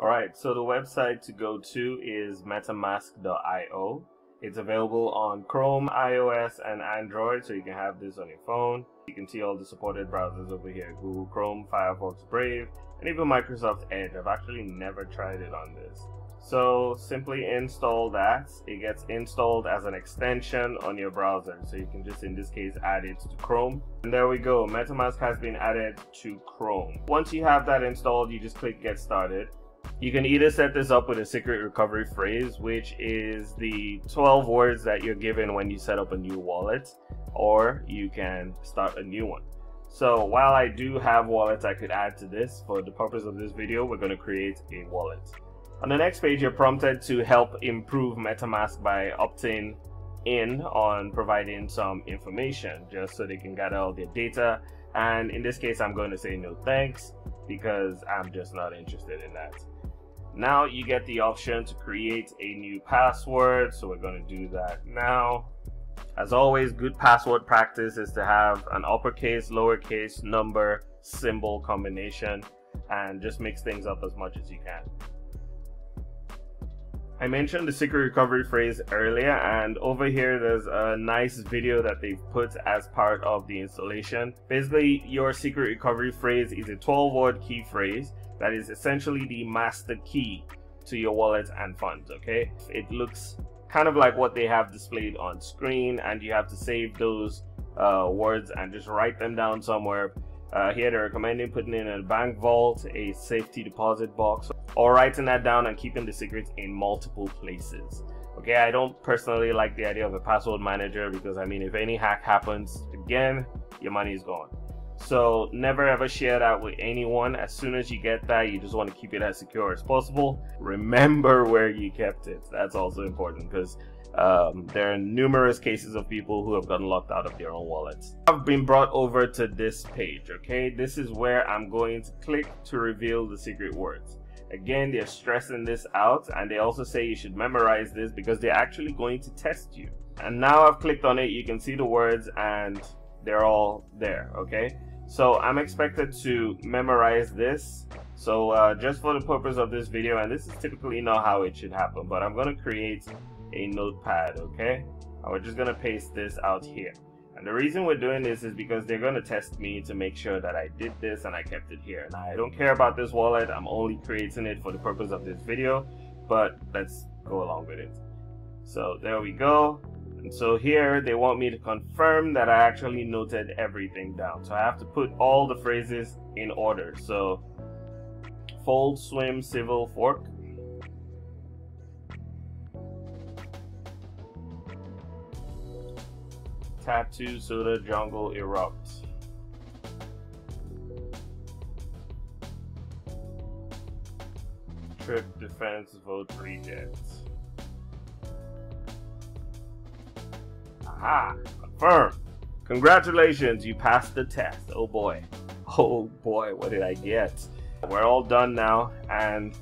Alright, so the website to go to is metamask.io. It's available on Chrome, iOS, and Android, so you can have this on your phone. You can see all the supported browsers over here Google Chrome, Firefox, Brave, and even Microsoft Edge. I've actually never tried it on this. So simply install that. It gets installed as an extension on your browser. So you can just in this case add it to Chrome. And there we go. MetaMask has been added to Chrome. Once you have that installed, you just click get started. You can either set this up with a secret recovery phrase, which is the 12 words that you're given when you set up a new wallet, or you can start a new one. So while I do have wallets I could add to this, for the purpose of this video, we're going to create a wallet. On the next page, you're prompted to help improve MetaMask by opting in on providing some information just so they can gather all their data. And in this case, I'm going to say no thanks because I'm just not interested in that. Now you get the option to create a new password. So we're going to do that now. As always, good password practice is to have an uppercase, lowercase, number, symbol combination, and just mix things up as much as you can. I mentioned the secret recovery phrase earlier and over here there's a nice video that they've put as part of the installation. Basically your secret recovery phrase is a 12 word key phrase that is essentially the master key to your wallet and funds okay. It looks kind of like what they have displayed on screen and you have to save those uh, words and just write them down somewhere uh, here they're recommending putting in a bank vault, a safety deposit box, or writing that down and keeping the secrets in multiple places. Okay, I don't personally like the idea of a password manager because I mean, if any hack happens, again, your money is gone. So never ever share that with anyone. As soon as you get that, you just want to keep it as secure as possible. Remember where you kept it. That's also important because um, there are numerous cases of people who have gotten locked out of their own wallets. I've been brought over to this page, okay? This is where I'm going to click to reveal the secret words. Again, they're stressing this out and they also say you should memorize this because they're actually going to test you. And now I've clicked on it, you can see the words and they're all there, okay? So I'm expected to memorize this. So uh, just for the purpose of this video, and this is typically not how it should happen, but I'm gonna create a notepad, okay? And we're just gonna paste this out here. And the reason we're doing this is because they're gonna test me to make sure that I did this and I kept it here. Now I don't care about this wallet, I'm only creating it for the purpose of this video, but let's go along with it. So there we go. And so here they want me to confirm that I actually noted everything down. So I have to put all the phrases in order. So fold, swim, civil, fork. Tattoo, soda, jungle, erupt. Trip, defense, vote, reject. Aha! Confirm! Congratulations, you passed the test. Oh boy. Oh boy, what did I get? We're all done now and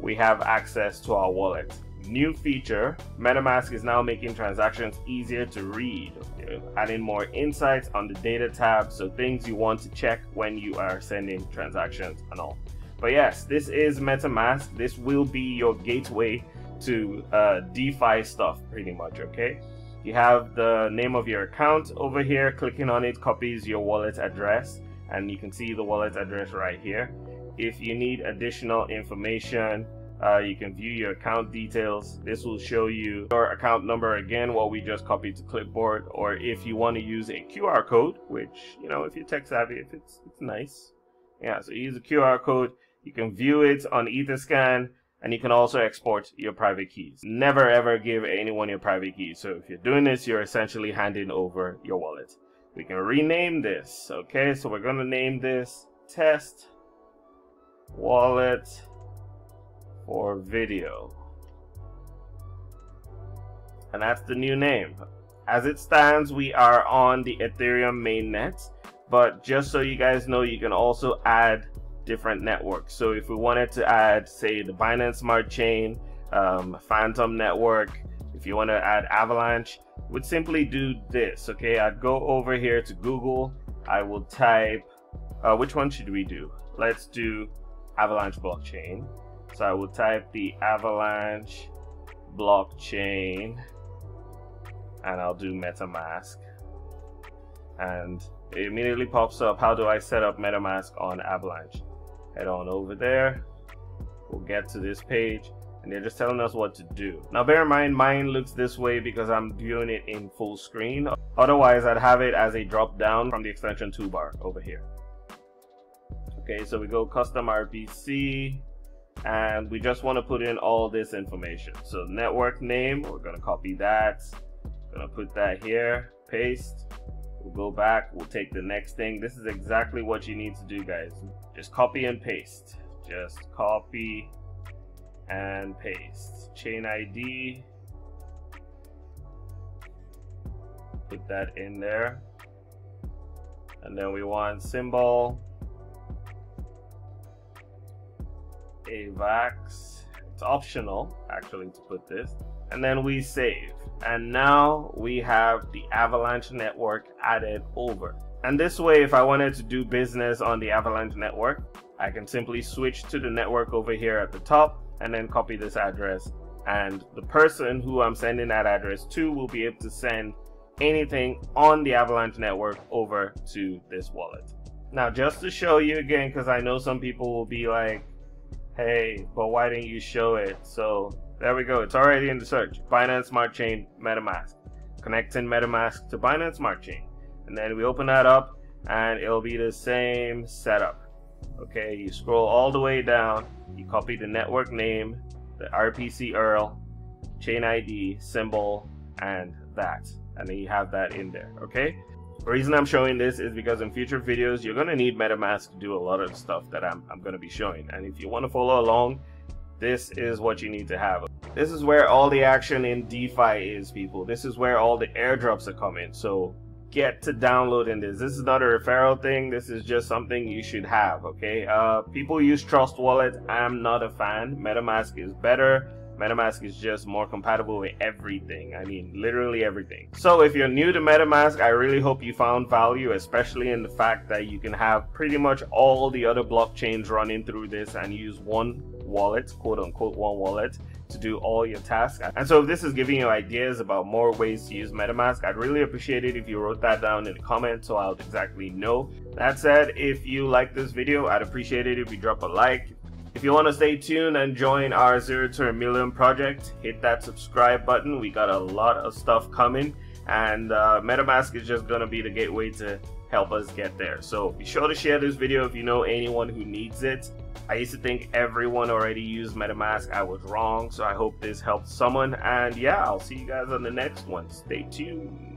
we have access to our wallet. New feature, MetaMask is now making transactions easier to read, adding more insights on the data tab, so things you want to check when you are sending transactions and all. But yes, this is MetaMask. This will be your gateway to uh, DeFi stuff pretty much, okay? You have the name of your account over here. Clicking on it copies your wallet address and you can see the wallet address right here. If you need additional information, uh, you can view your account details. This will show you your account number again, what we just copied to clipboard, or if you want to use a QR code, which, you know, if you're tech savvy, if it's, it's nice. Yeah, so use a QR code. You can view it on Etherscan and you can also export your private keys. Never ever give anyone your private keys. So if you're doing this, you're essentially handing over your wallet. We can rename this. Okay, so we're going to name this test wallet for video. And that's the new name. As it stands, we are on the Ethereum mainnet. But just so you guys know, you can also add different networks. So if we wanted to add, say, the Binance Smart Chain, um, Fantom Network, if you want to add Avalanche, would simply do this. Okay, I'd go over here to Google. I will type, uh, which one should we do? Let's do Avalanche blockchain. So I will type the Avalanche blockchain and I'll do MetaMask. And it immediately pops up how do I set up MetaMask on Avalanche? Head on over there. We'll get to this page and they're just telling us what to do. Now bear in mind mine looks this way because I'm viewing it in full screen. Otherwise I'd have it as a drop down from the extension toolbar over here. Okay, so we go custom RPC and we just want to put in all this information. So network name, we're going to copy that. Gonna put that here, paste. We'll go back, we'll take the next thing. This is exactly what you need to do, guys. Just copy and paste. Just copy and paste. Chain ID. Put that in there. And then we want symbol. AVAX. It's optional, actually, to put this. And then we save. And now we have the Avalanche network added over. And this way, if I wanted to do business on the Avalanche network, I can simply switch to the network over here at the top and then copy this address. And the person who I'm sending that address to will be able to send anything on the Avalanche network over to this wallet. Now, just to show you again, because I know some people will be like, hey, but why didn't you show it? So there we go. It's already in the search. Binance Smart Chain MetaMask. Connecting MetaMask to Binance Smart Chain. And then we open that up and it'll be the same setup. Okay, you scroll all the way down, you copy the network name, the RPC URL, chain ID, symbol, and that. And then you have that in there, okay? The reason I'm showing this is because in future videos, you're gonna need MetaMask to do a lot of stuff that I'm, I'm gonna be showing. And if you wanna follow along, this is what you need to have. This is where all the action in DeFi is, people. This is where all the airdrops are coming. So get to downloading this. This is not a referral thing. This is just something you should have, okay? Uh, people use Trust Wallet. I'm not a fan. MetaMask is better. MetaMask is just more compatible with everything. I mean, literally everything. So if you're new to MetaMask, I really hope you found value, especially in the fact that you can have pretty much all the other blockchains running through this and use one wallet, quote unquote, one wallet to do all your tasks. And so if this is giving you ideas about more ways to use MetaMask, I'd really appreciate it if you wrote that down in the comments so I'll exactly know. That said, if you like this video, I'd appreciate it if you drop a like. If you want to stay tuned and join our Zero to a Million project, hit that subscribe button. We got a lot of stuff coming and uh, MetaMask is just going to be the gateway to help us get there. So be sure to share this video if you know anyone who needs it. I used to think everyone already used MetaMask. I was wrong. So I hope this helped someone. And yeah, I'll see you guys on the next one. Stay tuned.